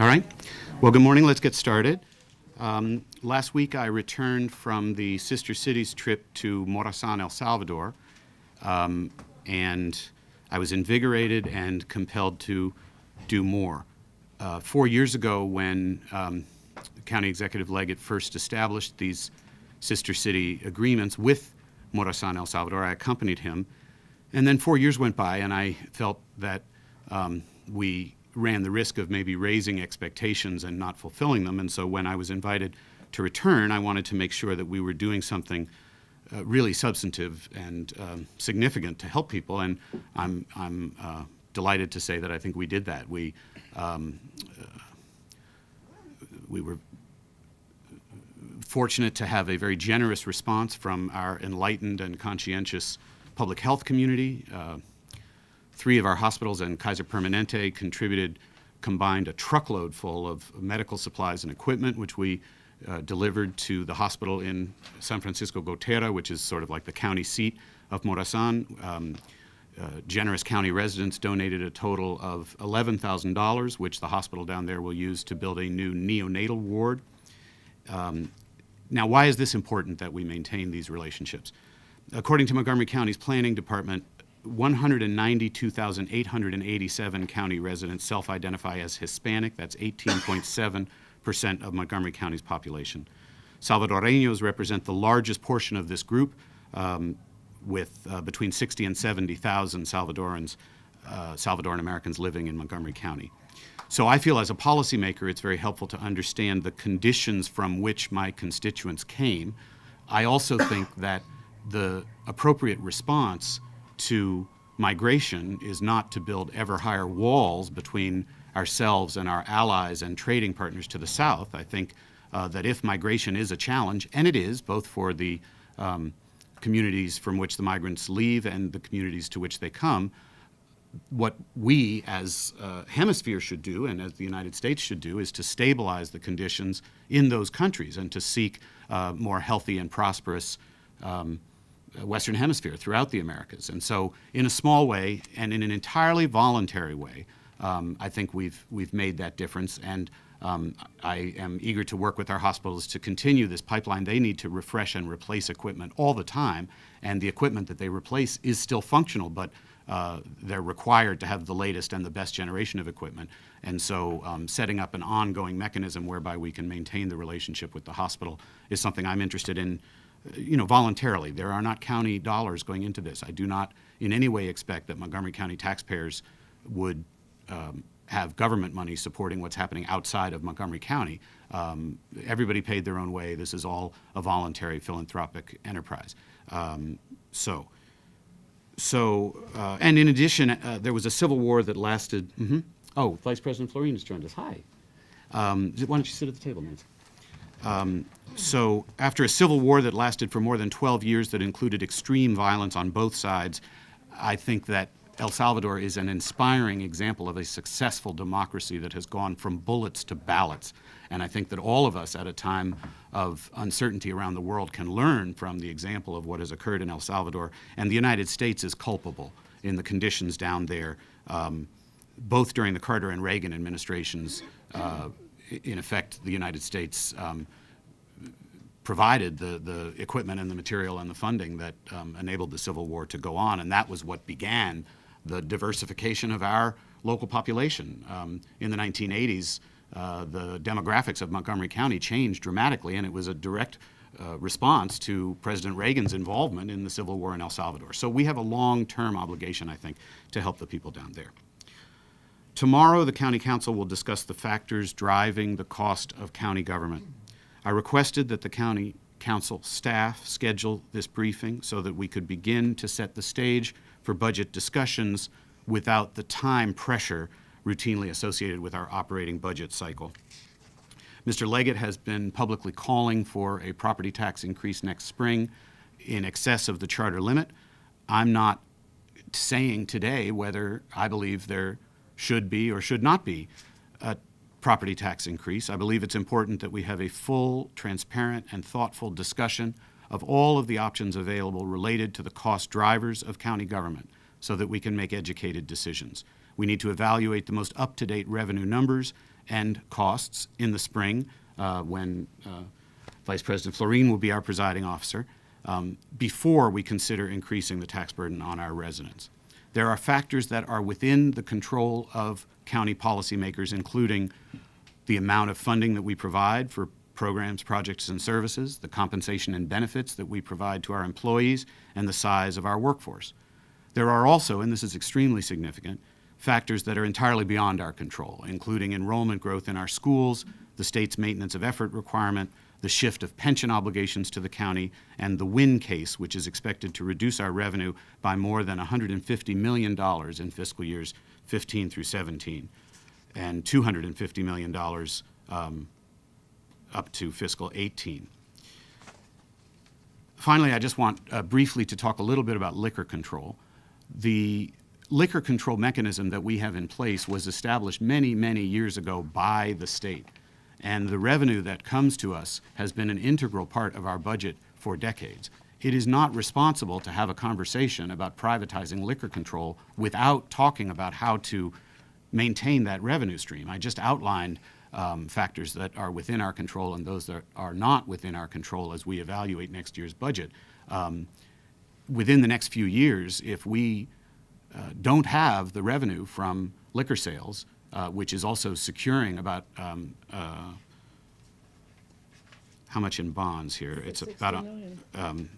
All right. Well, good morning. Let's get started. Um, last week, I returned from the Sister Cities trip to Morazan, El Salvador, um, and I was invigorated and compelled to do more. Uh, four years ago, when um, County Executive Leggett first established these sister city agreements with Morazan, El Salvador, I accompanied him. And then four years went by, and I felt that um, we ran the risk of maybe raising expectations and not fulfilling them. And so when I was invited to return, I wanted to make sure that we were doing something uh, really substantive and um, significant to help people. And I'm, I'm uh, delighted to say that I think we did that. We, um, uh, we were fortunate to have a very generous response from our enlightened and conscientious public health community. Three of our hospitals and Kaiser Permanente contributed combined a truckload full of medical supplies and equipment, which we uh, delivered to the hospital in San Francisco Gotera, which is sort of like the county seat of Morazan. Um, uh, generous county residents donated a total of $11,000, which the hospital down there will use to build a new neonatal ward. Um, now, why is this important that we maintain these relationships? According to Montgomery County's Planning Department, 192,887 county residents self-identify as Hispanic. That's 18.7% of Montgomery County's population. Salvadoreños represent the largest portion of this group, um, with uh, between 60 and 70,000 Salvadorans, uh, Salvadoran Americans living in Montgomery County. So I feel as a policymaker, it's very helpful to understand the conditions from which my constituents came. I also think that the appropriate response to migration is not to build ever higher walls between ourselves and our allies and trading partners to the south. I think uh, that if migration is a challenge, and it is, both for the um, communities from which the migrants leave and the communities to which they come, what we as uh, hemisphere should do and as the United States should do is to stabilize the conditions in those countries and to seek uh, more healthy and prosperous um, Western Hemisphere, throughout the Americas. And so, in a small way and in an entirely voluntary way, um, I think we've, we've made that difference. And um, I am eager to work with our hospitals to continue this pipeline. They need to refresh and replace equipment all the time, and the equipment that they replace is still functional, but uh, they're required to have the latest and the best generation of equipment. And so, um, setting up an ongoing mechanism whereby we can maintain the relationship with the hospital is something I'm interested in you know, voluntarily. There are not county dollars going into this. I do not in any way expect that Montgomery County taxpayers would um, have government money supporting what's happening outside of Montgomery County. Um, everybody paid their own way. This is all a voluntary philanthropic enterprise. Um, so, so, uh, and in addition, uh, there was a civil war that lasted. Mm -hmm. Oh, Vice President Floreen has joined us. Hi. Um, why don't you sit at the table, Nancy? Um, so after a civil war that lasted for more than 12 years that included extreme violence on both sides, I think that El Salvador is an inspiring example of a successful democracy that has gone from bullets to ballots. And I think that all of us at a time of uncertainty around the world can learn from the example of what has occurred in El Salvador. And the United States is culpable in the conditions down there, um, both during the Carter and Reagan administrations. Uh, in effect, the United States um, provided the, the equipment and the material and the funding that um, enabled the Civil War to go on, and that was what began the diversification of our local population. Um, in the 1980s, uh, the demographics of Montgomery County changed dramatically, and it was a direct uh, response to President Reagan's involvement in the Civil War in El Salvador. So we have a long-term obligation, I think, to help the people down there. Tomorrow, the County Council will discuss the factors driving the cost of county government. I requested that the County Council staff schedule this briefing so that we could begin to set the stage for budget discussions without the time pressure routinely associated with our operating budget cycle. Mr. Leggett has been publicly calling for a property tax increase next spring in excess of the charter limit. I'm not saying today whether I believe there should be or should not be a property tax increase. I believe it's important that we have a full, transparent, and thoughtful discussion of all of the options available related to the cost drivers of county government so that we can make educated decisions. We need to evaluate the most up-to-date revenue numbers and costs in the spring uh, when uh, Vice President Floreen will be our presiding officer, um, before we consider increasing the tax burden on our residents. There are factors that are within the control of county policymakers, including the amount of funding that we provide for programs, projects, and services, the compensation and benefits that we provide to our employees, and the size of our workforce. There are also, and this is extremely significant, factors that are entirely beyond our control, including enrollment growth in our schools, the state's maintenance of effort requirement, the shift of pension obligations to the county, and the Wynne case, which is expected to reduce our revenue by more than $150 million in fiscal years 15 through 17, and $250 million um, up to fiscal 18. Finally, I just want uh, briefly to talk a little bit about liquor control. The liquor control mechanism that we have in place was established many, many years ago by the state. And the revenue that comes to us has been an integral part of our budget for decades. It is not responsible to have a conversation about privatizing liquor control without talking about how to maintain that revenue stream. I just outlined um, factors that are within our control and those that are not within our control as we evaluate next year's budget. Um, within the next few years, if we uh, don't have the revenue from liquor sales, uh, which is also securing about um, uh, how much in bonds here? It's about, a- um,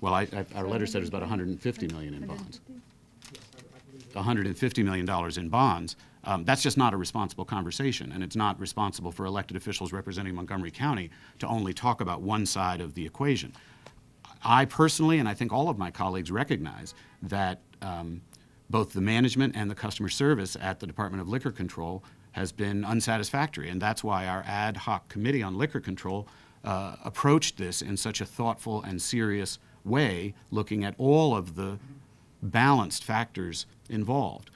well, I, I- our letter said it was about 150 million in bonds. 150 million dollars in bonds. Um, That's just not a responsible conversation, and it's not responsible for elected officials representing Montgomery County to only talk about one side of the equation. I personally, and I think all of my colleagues recognize that um, both the management and the customer service at the Department of Liquor Control has been unsatisfactory. And that's why our ad hoc committee on liquor control uh, approached this in such a thoughtful and serious way, looking at all of the balanced factors involved.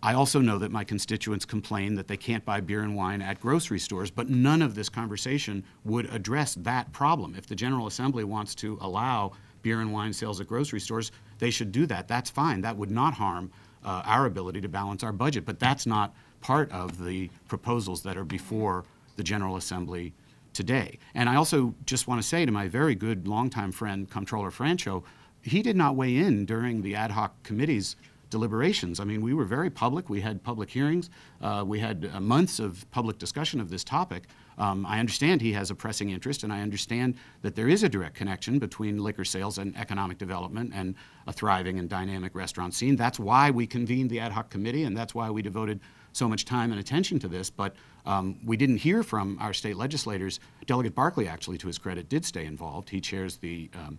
I also know that my constituents complain that they can't buy beer and wine at grocery stores, but none of this conversation would address that problem. If the General Assembly wants to allow beer and wine sales at grocery stores, they should do that. That's fine. That would not harm uh, our ability to balance our budget. But that's not part of the proposals that are before the General Assembly today. And I also just want to say to my very good longtime friend, Comptroller Franchot, he did not weigh in during the ad hoc committee's deliberations. I mean, we were very public. We had public hearings. Uh, we had uh, months of public discussion of this topic. Um, I understand he has a pressing interest, and I understand that there is a direct connection between liquor sales and economic development and a thriving and dynamic restaurant scene. That's why we convened the ad hoc committee, and that's why we devoted so much time and attention to this. But um, we didn't hear from our state legislators. Delegate Barkley, actually, to his credit, did stay involved. He chairs the um,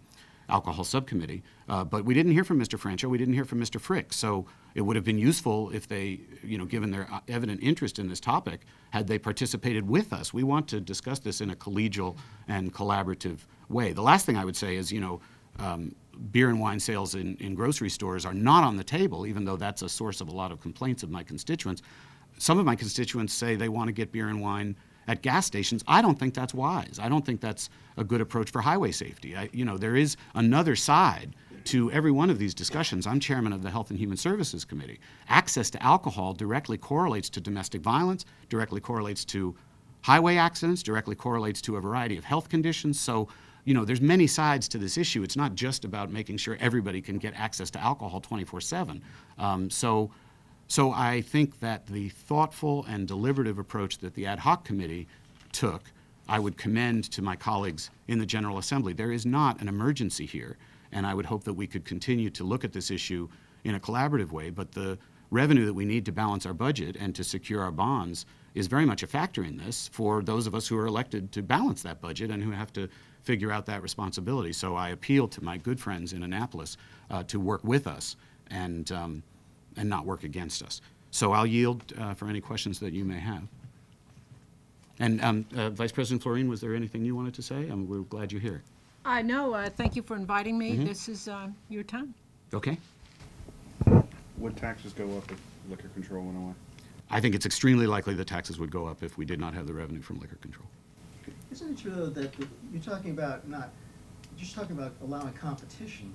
alcohol subcommittee. Uh, but we didn't hear from Mr. Franchot. We didn't hear from Mr. Frick. So it would have been useful if they, you know, given their uh, evident interest in this topic, had they participated with us. We want to discuss this in a collegial and collaborative way. The last thing I would say is, you know, um, beer and wine sales in, in grocery stores are not on the table, even though that's a source of a lot of complaints of my constituents. Some of my constituents say they want to get beer and wine at gas stations. I don't think that's wise. I don't think that's a good approach for highway safety. I, you know, there is another side to every one of these discussions. I'm chairman of the Health and Human Services Committee. Access to alcohol directly correlates to domestic violence, directly correlates to highway accidents, directly correlates to a variety of health conditions. So, you know, there's many sides to this issue. It's not just about making sure everybody can get access to alcohol 24/7. Um, so so I think that the thoughtful and deliberative approach that the ad hoc committee took, I would commend to my colleagues in the General Assembly. There is not an emergency here, and I would hope that we could continue to look at this issue in a collaborative way, but the revenue that we need to balance our budget and to secure our bonds is very much a factor in this for those of us who are elected to balance that budget and who have to figure out that responsibility. So I appeal to my good friends in Annapolis uh, to work with us and um, and not work against us. So I'll yield uh, for any questions that you may have. And um, uh, Vice President Floreen, was there anything you wanted to say? Um, we're glad you're here. I know, uh, thank you for inviting me. This is uh, your time. Okay? Would taxes go up if liquor control went away? I think it's extremely likely that taxes would go up if we did not have the revenue from liquor control. Isn't it true though that the- you're talking about not, you're just talking about allowing competition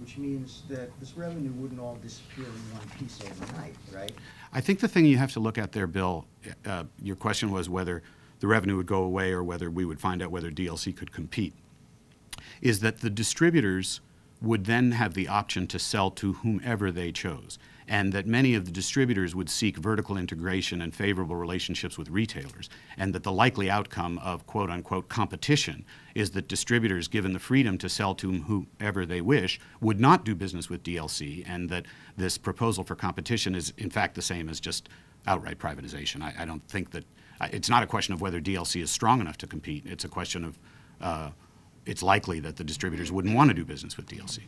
which means that this revenue wouldn't all disappear in one piece overnight, right? I think the thing you have to look at there, Bill, uh, your question was whether the revenue would go away or whether we would find out whether DLC could compete, is that the distributors would then have the option to sell to whomever they chose, and that many of the distributors would seek vertical integration and favorable relationships with retailers, and that the likely outcome of quote unquote competition is that distributors, given the freedom to sell to whomever they wish, would not do business with DLC, and that this proposal for competition is in fact the same as just outright privatization. I, I don't think that it's not a question of whether DLC is strong enough to compete. It's a question of uh, it's likely that the distributors wouldn't want to do business with DLC.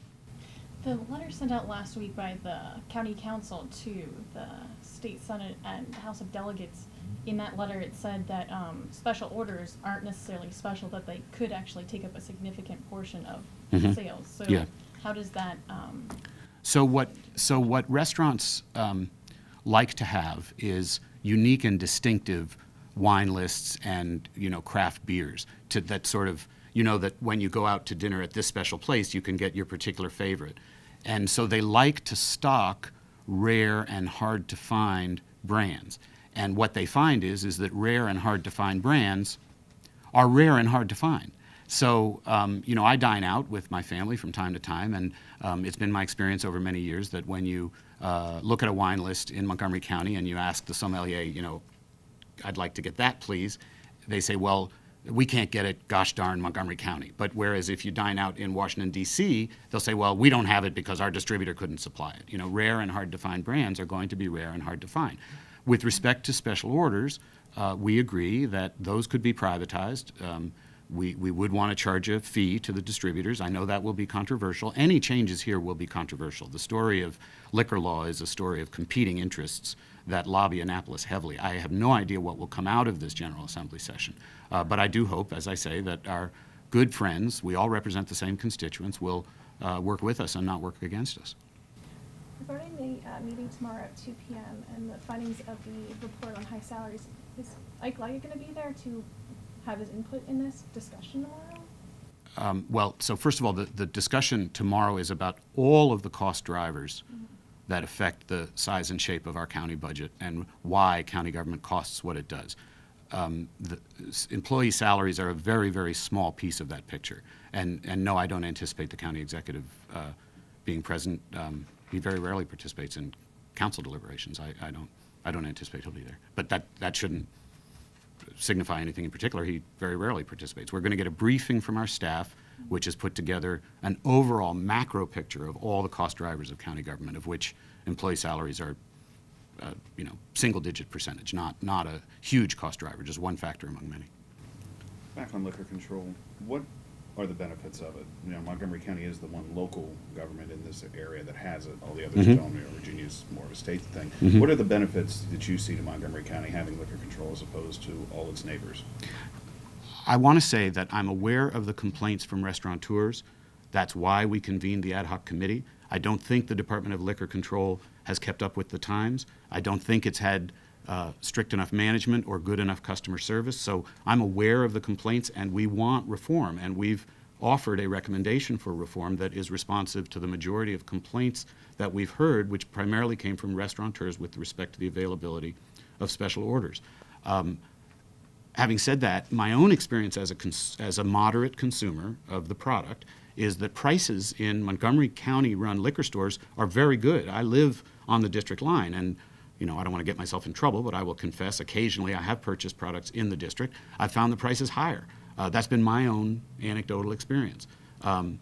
The letter sent out last week by the county council to the state senate and house of delegates, in that letter, it said that, um, special orders aren't necessarily special, that they could actually take up a significant portion of Mhm. sales. So Yeah. how does that, um, So what, so what restaurants um, like to have is unique and distinctive wine lists and, you know, craft beers to, that sort of, you know, that when you go out to dinner at this special place, you can get your particular favorite. And so they like to stock rare and hard to find brands. And what they find is, is that rare and hard to find brands are rare and hard to find. So, um, you know, I dine out with my family from time to time, and um, it's been my experience over many years that when you uh, look at a wine list in Montgomery County and you ask the sommelier, you know, I'd like to get that, please, they say, well, we can't get it, gosh darn Montgomery County. But whereas if you dine out in Washington, D.C., they'll say, well, we don't have it because our distributor couldn't supply it. You know, rare and hard to find brands are going to be rare and hard to find. With respect to special orders, uh, we agree that those could be privatized. Um, we, we would want to charge a fee to the distributors. I know that will be controversial. Any changes here will be controversial. The story of liquor law is a story of competing interests that lobby Annapolis heavily. I have no idea what will come out of this General Assembly session. Uh, but I do hope, as I say, that our good friends, we all represent the same constituents, will uh, work with us and not work against us. Regarding the uh, meeting tomorrow at two PM and the findings of the report on high salaries, is Ike Leggett going to be there to have his input in this discussion tomorrow? Um, Well, so first of all, the, the discussion tomorrow is about all of the cost drivers that affect the size and shape of our county budget and why county government costs what it does. Um, the employee salaries are a very, very small piece of that picture. And, and no, I don't anticipate the county executive uh, being present. Um, He very rarely participates in council deliberations. I, I don't, I don't anticipate he'll be there. But that, that shouldn't signify anything in particular. He very rarely participates. We're going to get a briefing from our staff, which has put together an overall macro picture of all the cost drivers of county government, of which employee salaries are, uh, you know, single-digit percentage, not, not a huge cost driver, just one factor among many. Back on liquor control, what are the benefits of it? You know, Montgomery County is the one local government in this area that has it. All the others Mhm. don't. You know, Virginia's more of a state thing. Mhm. What are the benefits that you see to Montgomery County having liquor control as opposed to all its neighbors? I want to say that I'm aware of the complaints from restaurateurs. That's why we convened the ad hoc committee. I don't think the Department of Liquor Control has kept up with the times. I don't think it's had uh, strict enough management or good enough customer service. So I'm aware of the complaints, and we want reform. And we've offered a recommendation for reform that is responsive to the majority of complaints that we've heard, which primarily came from restaurateurs with respect to the availability of special orders. Um, Having said that, my own experience as a, as a moderate consumer of the product is that prices in Montgomery County-run liquor stores are very good. I live on the district line, and, you know, I don't want to get myself in trouble, but I will confess occasionally I have purchased products in the district. I've found the prices higher. Uh, that's been my own anecdotal experience. Um,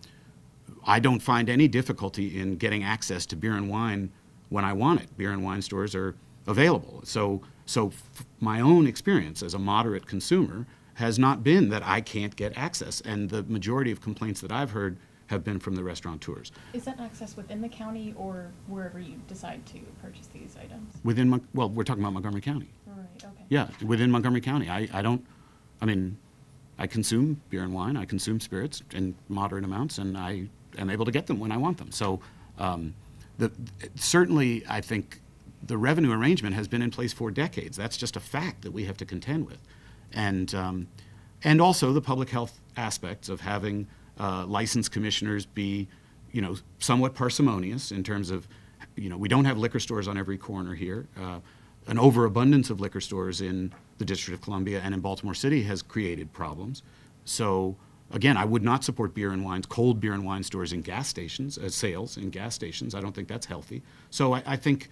I don't find any difficulty in getting access to beer and wine when I want it. Beer and wine stores are available. So, so f- my own experience as a moderate consumer has not been that I can't get access, and the majority of complaints that I've heard have been from the restaurateurs. is that access within the county or wherever you decide to purchase these items? Within, Mon- well, we're talking about Montgomery County. Right, okay. Yeah, within Montgomery County. I, I don't, I mean, I consume beer and wine, I consume spirits in moderate amounts, and I am able to get them when I want them. So, um, the, certainly, I think the revenue arrangement has been in place for decades. That's just a fact that we have to contend with. And, um, and also the public health aspects of having uh, licensed commissioners be you know, somewhat parsimonious in terms of, you know, we don't have liquor stores on every corner here. Uh, An overabundance of liquor stores in the District of Columbia and in Baltimore City has created problems. So, again, I would not support beer and wines, cold beer and wine stores in gas stations, uh, sales in gas stations. I don't think that's healthy. So I, I think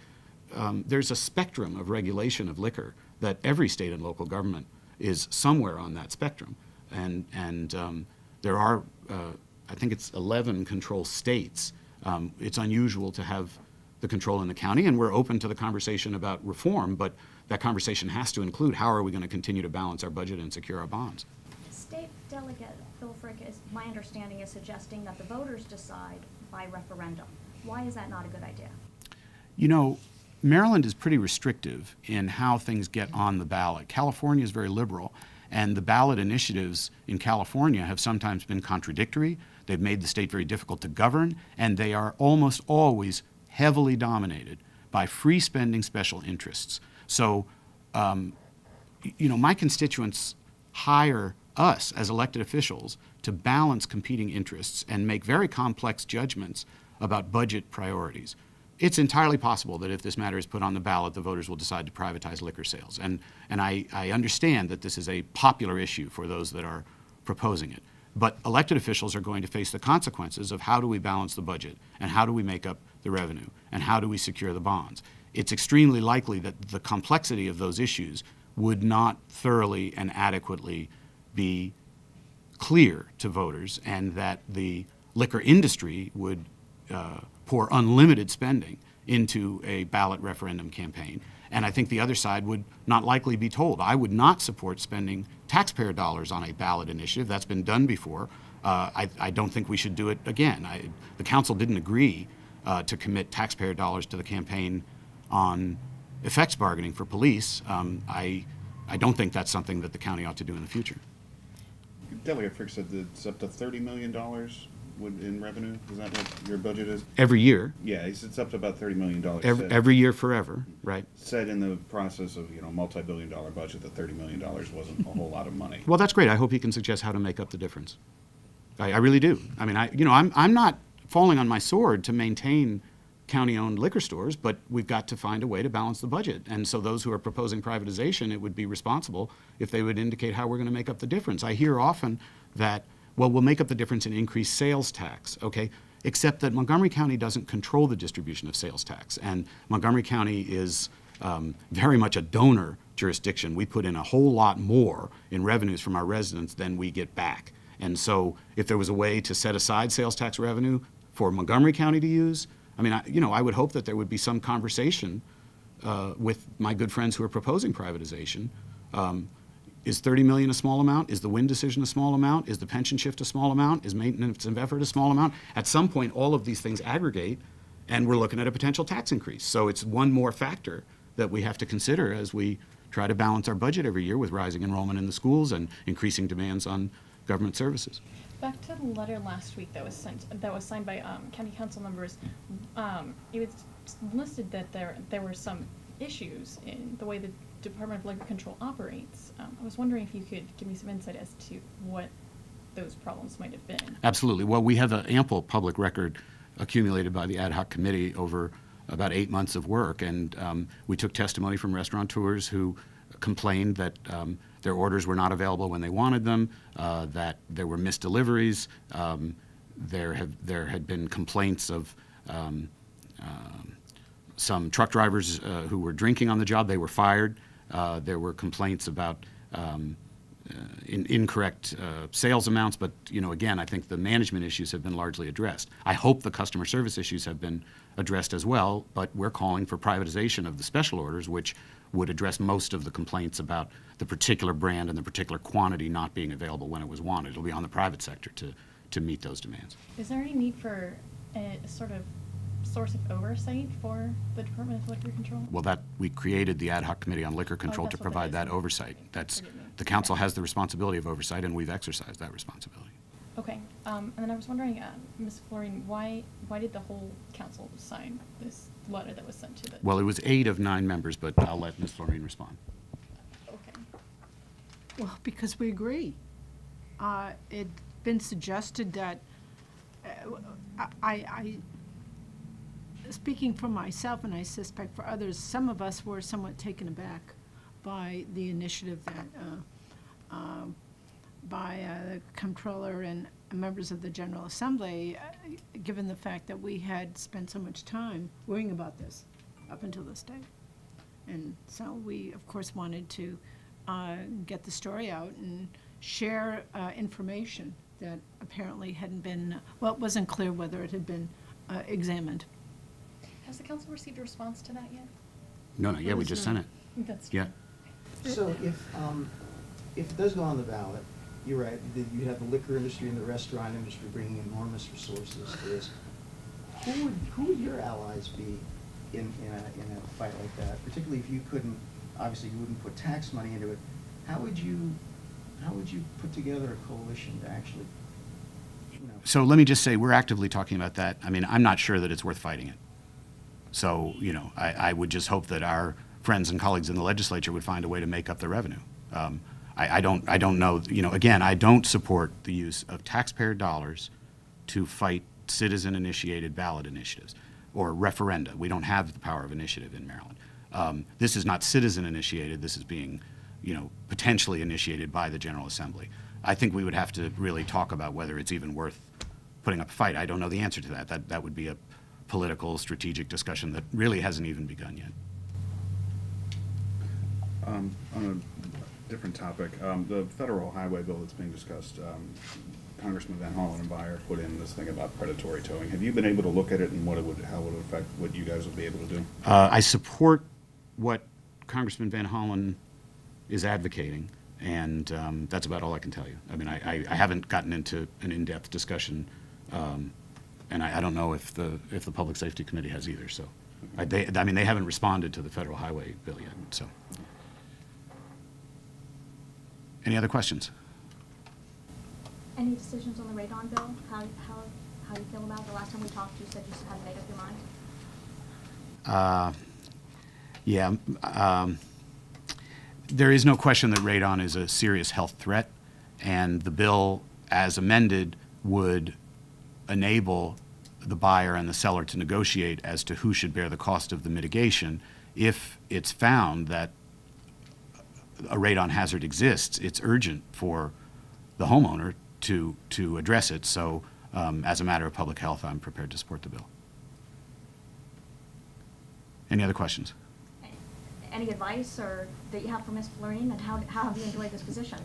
um, there's a spectrum of regulation of liquor that every state and local government is somewhere on that spectrum. And, and um, there are, uh, I think it's 11 control states. Um, it's unusual to have the control in the county, and we're open to the conversation about reform, but that conversation has to include how are we going to continue to balance our budget and secure our bonds. State Delegate Bill Frick is, my understanding is suggesting that the voters decide by referendum. Why is that not a good idea? You know, Maryland is pretty restrictive in how things get on the ballot. California is very liberal, and the ballot initiatives in California have sometimes been contradictory. They've made the state very difficult to govern, and they are almost always heavily dominated by free spending special interests. So, um, you know, my constituents hire us as elected officials to balance competing interests and make very complex judgments about budget priorities. It's entirely possible that if this matter is put on the ballot, the voters will decide to privatize liquor sales. And, and I, I understand that this is a popular issue for those that are proposing it. But elected officials are going to face the consequences of how do we balance the budget and how do we make up the revenue and how do we secure the bonds. It's extremely likely that the complexity of those issues would not thoroughly and adequately be clear to voters and that the liquor industry would uh, pour unlimited spending into a ballot referendum campaign. And I think the other side would not likely be told. I would not support spending taxpayer dollars on a ballot initiative. That's been done before. Uh, I, I don't think we should do it again. I, the council didn't agree uh, to commit taxpayer dollars to the campaign on effects bargaining for police. Um, I, I don't think that's something that the county ought to do in the future. Delegate Frick said it's up to thirty million dollars would, in revenue, is that what your budget is? Every year, Yeah, it's, it's up to about thirty million dollars. every, every year forever, right? Said in the process of, you know, multi-billion dollar budget, that thirty million dollars wasn't a whole lot of money. Well, that's great. I hope he can suggest how to make up the difference. I, I really do. I mean, I, you know, I'm, I'm not falling on my sword to maintain county-owned liquor stores, but we've got to find a way to balance the budget. And so those who are proposing privatization, it would be responsible if they would indicate how we're going to make up the difference. I hear often that, well, we'll make up the difference in increased sales tax, okay? Except that Montgomery County doesn't control the distribution of sales tax. And Montgomery County is um, very much a donor jurisdiction. We put in a whole lot more in revenues from our residents than we get back. And so if there was a way to set aside sales tax revenue for Montgomery County to use, I mean, I, you know, I would hope that there would be some conversation uh, with my good friends who are proposing privatization. Um, is 30 million a small amount? Is the Wynne decision a small amount? Is the pension shift a small amount? Is maintenance of effort a small amount? At some point, all of these things aggregate, and we're looking at a potential tax increase. So it's one more factor that we have to consider as we try to balance our budget every year with rising enrollment in the schools and increasing demands on government services. Back to the letter last week that was sent, that was signed by, um, county council members, um, it was listed that there, there were some issues in the way the Department of Liquor Control operates. Um, I was wondering if you could give me some insight as to what those problems might have been. Absolutely. Well, we have an ample public record accumulated by the ad hoc committee over about eight months of work, and um, we took testimony from restaurateurs who complained that um, their orders were not available when they wanted them, uh, that there were missed deliveries, um, there have there had been complaints of um, um, some truck drivers uh, who were drinking on the job. They were fired. Uh, there were complaints about um, uh, in, incorrect sales amounts, but you know, again, I think the management issues have been largely addressed. I hope the customer service issues have been addressed as well, but we're calling for privatization of the special orders, which would address most of the complaints about the particular brand and the particular quantity not being available when it was wanted. It'll be on the private sector to, to meet those demands. Is there any need for a sort of source of oversight for the Department of Liquor Control? Well, that, we created the ad hoc committee on liquor control to Oh, that's what that provide is. that oversight. That's, Forgive me. the council has the responsibility of oversight, and we've exercised that responsibility. Okay, um, and then I was wondering, uh, Ms. Floreen, why, why did the whole council sign this letter that was sent to the? Well, it was eight of nine members, but I'll let Ms. Floreen respond. Okay. Well, because we agree. Uh, It's been suggested that, uh, I- I, I, speaking for myself, and I suspect for others, some of us were somewhat taken aback by the initiative that, uh, um, by uh, the comptroller and members of the General Assembly, uh, given the fact that we had spent so much time worrying about this up until this day. And so we, of course, wanted to uh, get the story out and share uh, information that apparently hadn't been, well, it wasn't clear whether it had been uh, examined. Has the council received a response to that yet? No, no, yeah, we just sent it. That's Yeah. So if, um, if it does go on the ballot, you're right, that you have the liquor industry and the restaurant industry bringing enormous resources to this. Who would, who would your allies be in, in a, in a fight like that? Particularly if you couldn't, obviously you wouldn't put tax money into it. How would you, how would you put together a coalition to actually, you know? So let me just say, we're actively talking about that. I mean, I'm not sure that it's worth fighting it. So, you know, I, I would just hope that our friends and colleagues in the legislature would find a way to make up the revenue. Um, I, I don't, I don't know, you know, again, I don't support the use of taxpayer dollars to fight citizen-initiated ballot initiatives or referenda. We don't have the power of initiative in Maryland. Um, this is not citizen-initiated, this is being, you know, potentially initiated by the General Assembly. I think we would have to really talk about whether it's even worth putting up a fight. I don't know the answer to that. That, that would be a political, strategic discussion that really hasn't even begun yet. Um, on a different topic, um, the federal highway bill that's being discussed, um, Congressman Van Hollen and Beyer put in this thing about predatory towing. Have you been able to look at it and what it would, how it would affect what you guys would be able to do? Uh, I support what Congressman Van Hollen is advocating, and um, that's about all I can tell you. I mean, I, I, I haven't gotten into an in-depth discussion, um, and I, I don't know if the, if the Public Safety Committee has either, so. I, they, I mean, they haven't responded to the federal highway bill yet, so. Any other questions? Any decisions on the radon bill? How, how, how you feel about it? The last time we talked, you said you hadn't made up your mind. Uh, Yeah, um, there is no question that radon is a serious health threat, and the bill, as amended, would enable the buyer and the seller to negotiate as to who should bear the cost of the mitigation. If it's found that a radon hazard exists, it's urgent for the homeowner to, to address it. So um, as a matter of public health, I'm prepared to support the bill. Any other questions? Any advice or that you have for Ms. Floreen, and how, how have you enjoyed this position?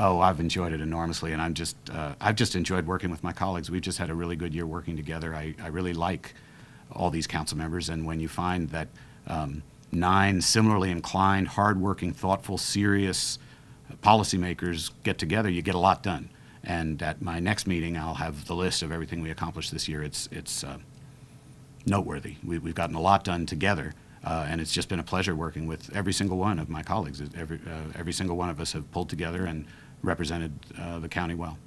Oh, I've enjoyed it enormously, and I'm just, uh, I've just enjoyed working with my colleagues. We've just had a really good year working together. I, I really like all these council members, and when you find that um, nine similarly inclined, hardworking, thoughtful, serious policymakers get together, you get a lot done. And at my next meeting, I'll have the list of everything we accomplished this year. It's, it's uh, noteworthy. We, we've gotten a lot done together, uh, and it's just been a pleasure working with every single one of my colleagues. Every, uh, every single one of us have pulled together and represented uh, the county well.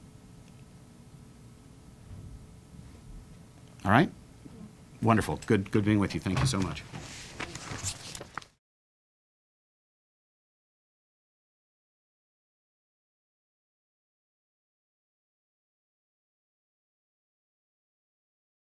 All right? Wonderful. Good, good being with you. Thank you so much.